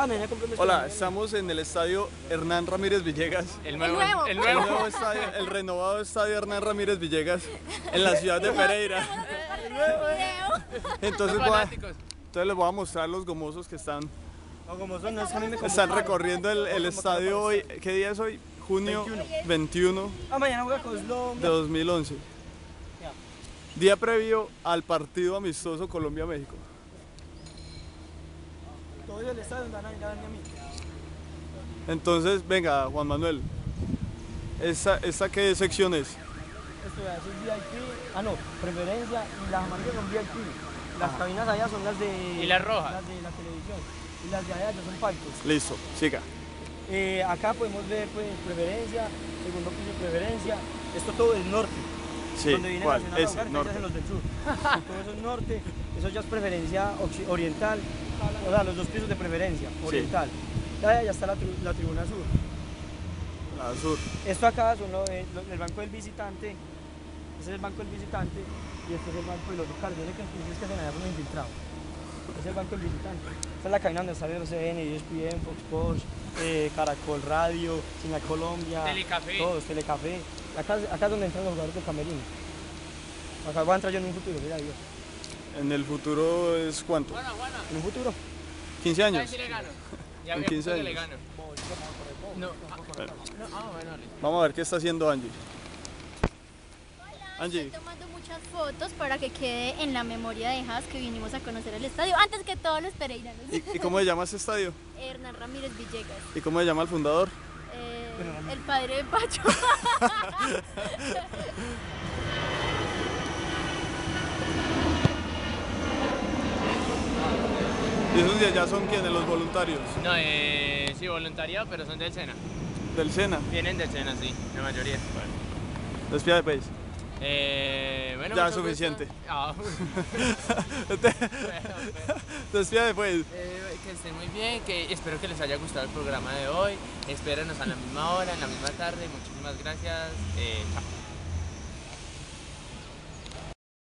Ah, Hola, estamos en el estadio Hernán Ramírez Villegas. El nuevo. nuevo. El El, nuevo. nuevo estadio, el renovado estadio Hernán Ramírez Villegas en la ciudad de Pereira. Entonces, voy a- fanáticos. entonces les voy a mostrar los gomosos que están, están recorriendo el, el estadio hoy. ¿Qué día es hoy? Junio 21 Ah, mañana juega Colombia. de 2011. Ya. Día previo al partido amistoso Colombia-México. Todo el estadio donde van a venir mí. Entonces, venga, Juan Manuel. ¿Esta, esta qué sección es? Esto es VIP. Ah, no, preferencia. Y las amarillas son VIP. Las cabinas allá son las de. ¿Y las rojas? Las de la televisión. Y las de allá ya son palcos. Listo, siga. Eh, acá podemos ver pues preferencia, segundo piso preferencia. Esto todo es norte. Sí, donde viene ¿cuál? Nacional a Ese, norte. los del sur. todo eso es norte, eso ya es preferencia oriental, o sea, los dos pisos de preferencia, oriental. Ya, ya está la, tri- la tribuna sur. La sur. Esto acá son lo de- lo- el banco del visitante, ese es el banco del visitante y este es el banco de los locales. Que es que se me un infiltrado. Es el banco del visitante. Esta es la cabina donde sale RCN, ESPN, Fox Sports, eh, Caracol Radio, Señal Colombia, Telecafé. todos, Telecafé. Acá, acá es donde entran los jugadores del camerino. Acá voy a entrar yo en un futuro, mira Dios. En el futuro es cuánto? Juana, Juana. En un futuro. 15 ¿Sabes años. si le gano? Ya En me 15 apunto que le años. gano. No, ah, no, ah, bueno. Vamos a ver qué está haciendo Angie. Angie. Muchas fotos para que quede en la memoria de Haas que vinimos a conocer el estadio antes que todos los pereiranos. ¿Y, y cómo se llama este estadio? Hernán Ramírez Villegas, ¿Y cómo se llama el fundador? eh, el padre de Pacho. Y esos de allá son quienes, los voluntarios No, eh, sí, voluntariado, pero son del Sena. del SENA. Vienen del Sena, sí, la mayoría. Despida de país. Eh, bueno, Ya, gusto. suficiente. Ah, bueno, Despida de país. eh, que estén muy bien, que espero que les haya gustado el programa de hoy. Espérenos a la misma hora, en la misma tarde. Muchísimas gracias. Eh, chao.